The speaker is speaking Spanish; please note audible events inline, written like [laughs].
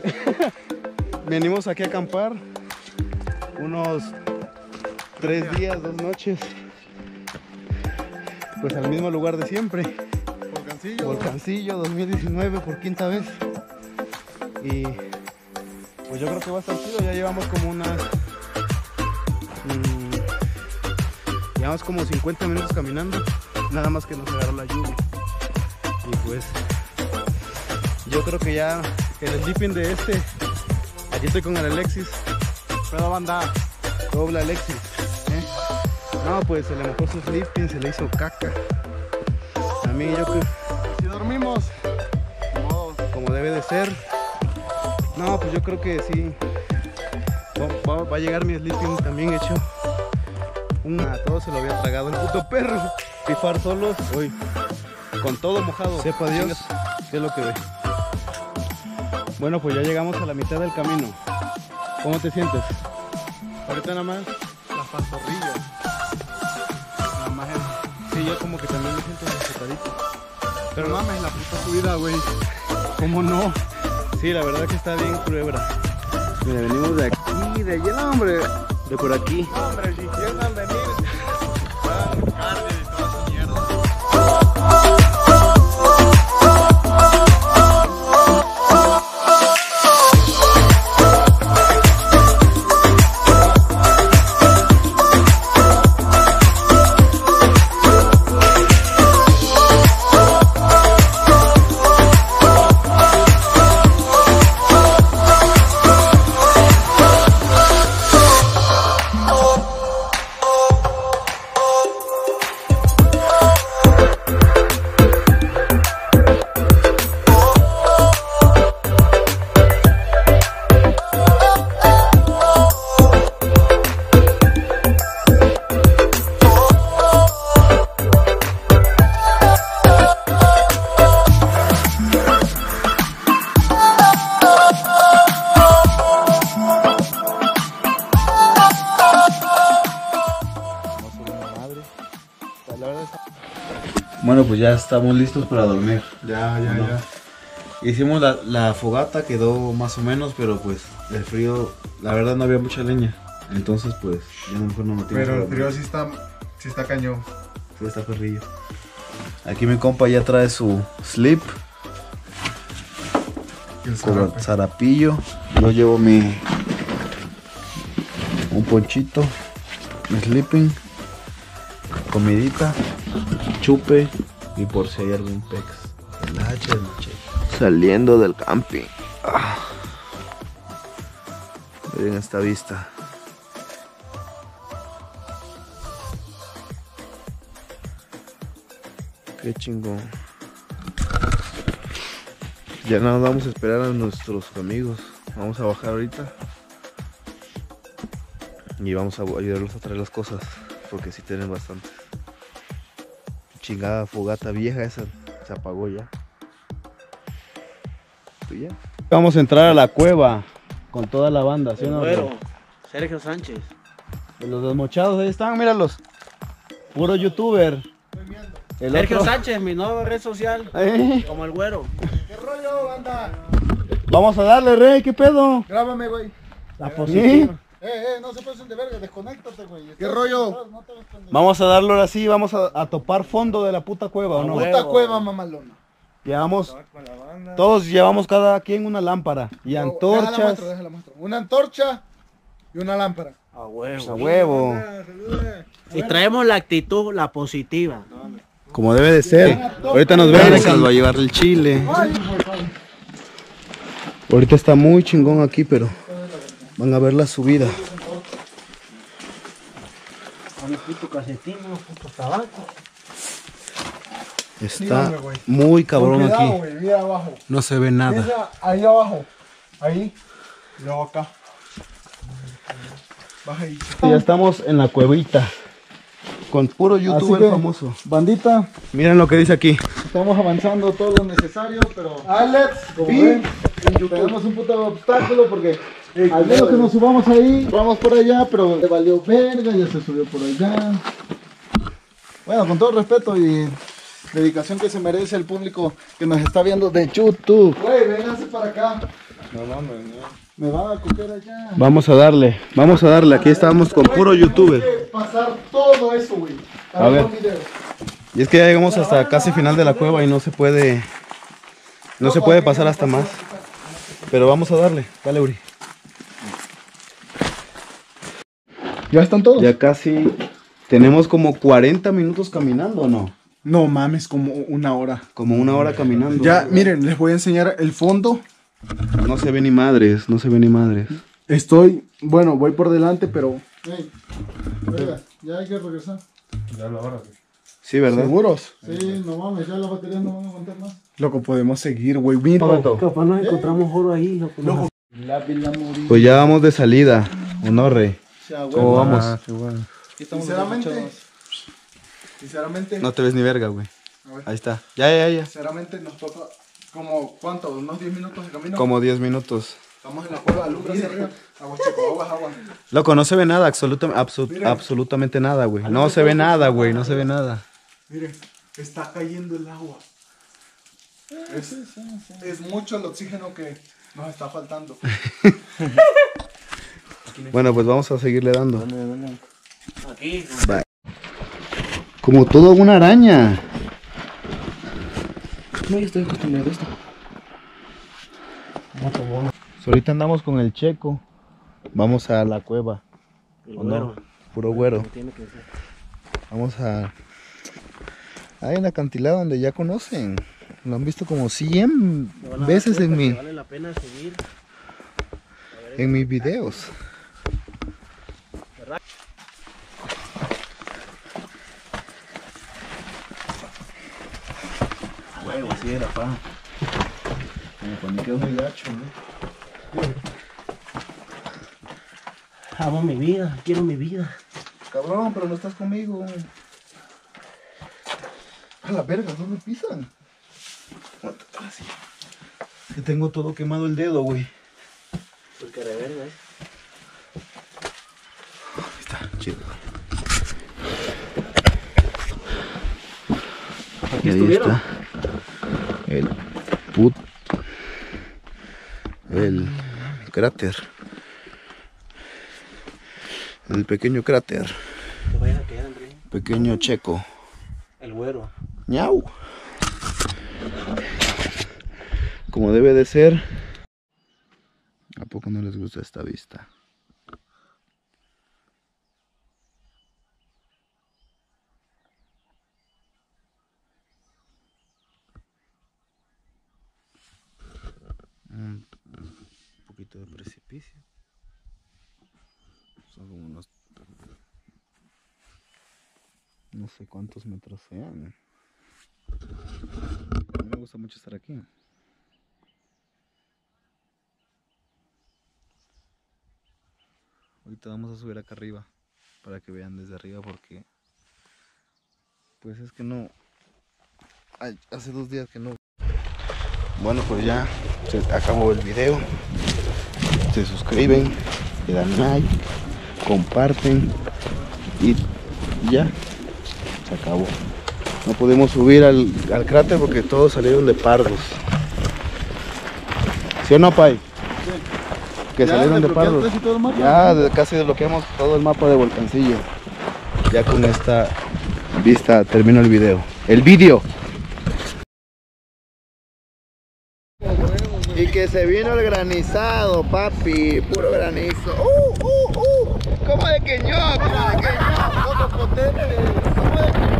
[laughs] Venimos aquí a acampar unos tres días, dos noches. Pues al mismo lugar de siempre. Volcancillo. Volcancillo 2019 por quinta vez. Y pues yo creo que va a estar chido. Ya llevamos como unas. mm, llevamos como 50 minutos caminando. Nada más que nos agarró la lluvia. Y pues yo creo que ya el sleeping de este. Aquí estoy con el Alexis. Pero banda. Doble Alexis. ¿eh? No, pues se le mojó su sleeping, se le hizo caca. A mí yo creo Si dormimos. como debe de ser. No, pues yo creo que sí. Va, va- va a llegar mi sleeping también hecho. Un, a todos se lo había tragado el puto perro. Pifar solos, hoy. Con todo mojado. Sepa Dios qué es lo que ve. Bueno, pues ya llegamos a la mitad del camino. ¿Cómo te sientes? Ahorita nada más las pantorrillas. Nada más eso. Sí, yo como que también me siento necesitadito. Pero mames, la puta subida, güey. ¿Cómo no? Sí, la verdad que está bien prueba. Mira, venimos de aquí, de allá, no, hombre. De por aquí. No, hombre, Bueno, pues ya estamos listos para dormir. Ya, ya, No. ya. Hicimos la, la fogata, quedó más o menos, pero pues el frío, la verdad no había mucha leña. Entonces pues ya mejor no a Pero el frío sí está, sí está cañón. Sí, está perrillo. Aquí mi compa ya trae su slip el con zarapillo. Yo llevo mi un ponchito, mi sleeping, comidita, chupe y por si hay algún pex. El machete. Saliendo del camping. Ah. Miren esta vista. Qué chingón. Ya nada, vamos a esperar a nuestros amigos. Vamos a bajar ahorita. Y vamos a ayudarlos a traer las cosas. Porque sí tienen bastante. Chingada fogata vieja esa. Se apagó ya. ¿Tú ya? Vamos a entrar a la cueva. Con toda la banda, ¿sí o no? Güero, Sergio Sánchez. Los desmochados ahí están, míralos. Puro youtuber. El Sergio otro- Sánchez, mi nueva red social. [laughs] Eh, Como el güero. ¿Qué rollo, banda? Vamos a darle, rey, ¿qué pedo? Grábame, güey. La ¿Sí? Eh, eh, no se pasen de verga, desconéctate, güey. ¿Qué rollo? No te. Vamos a darlo ahora sí, vamos a, a topar fondo de la puta cueva, ¿o no? Puta huevo. cueva, mamalona. Llevamos, todos llevamos cada quien una lámpara y Déjala antorchas. muestro, déjala muestro. Una antorcha y una lámpara. A A huevo. huevo. Y traemos la actitud, la positiva. Como debe de ser. Ahorita nos vemos. Nos va a llevar el chile. Ahorita está muy chingón aquí, pero van a ver la subida. Está muy cabrón aquí. No se ve nada. Ahí abajo. Ahí. Y luego acá. Baja ahí. Ya estamos en la cuevita. Con puro youtuber que- famoso. Bandita, Miren lo que dice aquí. estamos avanzando todo lo necesario, pero Alex, como y ven, tenemos un puto obstáculo porque al menos que nos subamos ahí, vamos por allá, pero le valió verga, ya se subió por allá. Bueno, con todo respeto y dedicación que se merece el público que nos está viendo de YouTube. Güey, vénganse para acá. No mames, no. Me van a coger allá. Vamos a darle, vamos a darle. Aquí estamos con puro youtuber. Hay que pasar todo eso, güey. A ver. Y es que ya llegamos hasta casi final de la cueva y no se puede, no se puede pasar hasta más. Pero vamos a darle. Dale, Uri. ¿Ya están todos? Ya casi tenemos como 40 minutos caminando, ¿o ¿no? No mames, como una hora. Como una hora caminando. Ya, miren, les voy a enseñar el fondo. No se ve ni madres, no se ve ni madres. Estoy, bueno, voy por delante, pero. ya hay que regresar. Sí, ¿verdad? ¿Seguros? Sí, no mames, ya las baterías no van a aguantar más. Loco, podemos seguir, güey. Mira. Capaz nos encontramos oro ahí, loco. Loco. La. Pues ya vamos de salida, ¿o no, Rey? ¿Cómo vamos? Sinceramente. Sinceramente. No te ves ni verga, güey. A ver. Ahí está. Ya, ya, ya. Sinceramente nos toca como, ¿cuánto? ¿Unos 10 minutos de camino? Como 10 minutos. Estamos en la cueva, alumbra hacia arriba. Agua, chico, agua, agua. Loco, no se ve nada, absoluta- absu- absolutamente nada, güey. No se ve nada, güey, no se ve nada. Miren, está cayendo el agua. Es, es mucho el oxígeno que nos está faltando. [laughs] Bueno, pues vamos a seguirle dando. Aquí. Como toda una araña. No, yo estoy acostumbrado a esto. ahorita andamos con el checo. Vamos a la cueva. El ¿O no? güero. Puro güero. Vamos a... Hay un acantilado donde ya conocen. Lo han visto como 100 Me van a dar veces en mi, Vale la pena seguir. en mis videos. Huevo, así era, pa. Como cuando quedo muy gacho, Amo mi vida, quiero mi vida. Cabrón, pero no estás conmigo. A la verga, ¿dónde pisan? Que tengo todo quemado el dedo, güey. Porque de verga, eh. Ahí está, chido. Aquí ahí estuvieron. está. El put. El cráter. El pequeño cráter. Pequeño checo. El güero. Ñau. Como debe de ser. ¿A poco no les gusta esta vista? Poquito de precipicio. Son como unos... No sé cuántos metros sean. A mí me gusta mucho estar aquí. Ahorita vamos a subir acá arriba para que vean desde arriba porque pues es que no hace dos días que no bueno pues ya acabó el video se suscriben le dan like comparten y ya se acabó no pudimos subir al, al cráter porque todos salieron de pardos. ¿Sí o no, Pai? Que ¿Ya salieron de pardos. Ya casi desbloqueamos todo el mapa de Volcancillo. Ya con esta vista termino el video. ¡El vídeo! Y que se vino el granizado, papi. Puro granizo. ¡Uh, uh, uh! ¿Cómo de que ñoco? ¿Cómo de que ñoco? ¿Cómo de que